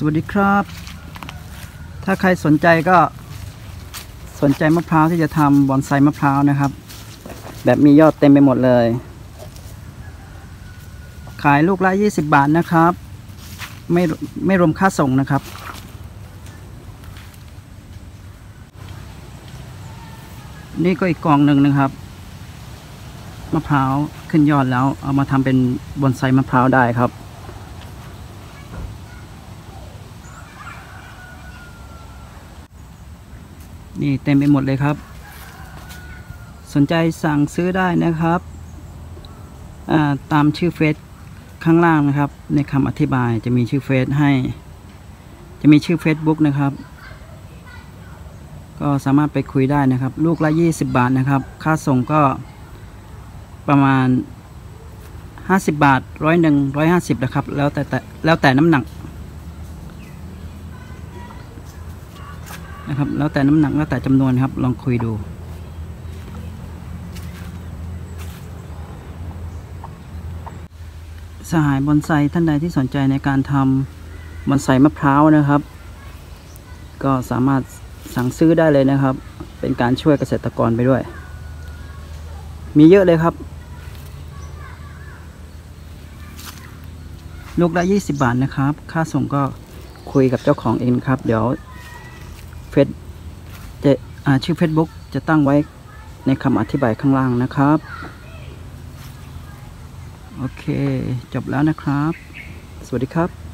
สวัสดีครับ ถ้าใครสนใจก็สนใจมะพร้าวที่จะทำบอนไซมะพร้าวนะครับ แบบมียอดเต็มไปหมดเลย ขายลูกละ 20 บาทนะครับ ไม่ไม่รวมค่าส่งนะครับ นี่ก็อีกกองหนึ่งนะครับ มะพร้าวขึ้นยอดแล้วเอามาทำเป็นบอนไซมะพร้าวได้ครับ นี่เต็มไปหมดเลยครับ สนใจสั่งซื้อได้นะครับาตามชื่อเฟซข้างล่างนะครับ ในคำอธิบายจะมีชื่อเฟซให้ จะมีชื่อ Facebook นะครับ ก็สามารถไปคุยได้นะครับ ลูกละ 20 บาทนะครับ ค่าส่งก็ประมาณ 50 บาทร้อยหนึ่งร้อยห้าสิบนะครับ แล้วแต่แล้วแต่น้ำหนัก นะครับ แล้วแต่น้ำหนักแล้วแต่จำนวนครับ ลองคุยดูสหายบอนไซท่านใดที่สนใจในการทำบอนไซมะพร้าวนะครับ ก็สามารถสั่งซื้อได้เลยนะครับ เป็นการช่วยเกษตรกรไปด้วย มีเยอะเลยครับ ลูกละ 20 บาทนะครับ ค่าส่งก็คุยกับเจ้าของเองครับ เดี๋ยว เฟซจะชื่อ Facebook จะตั้งไว้ในคำอธิบายข้างล่างนะครับ โอเค จบแล้วนะครับ สวัสดีครับ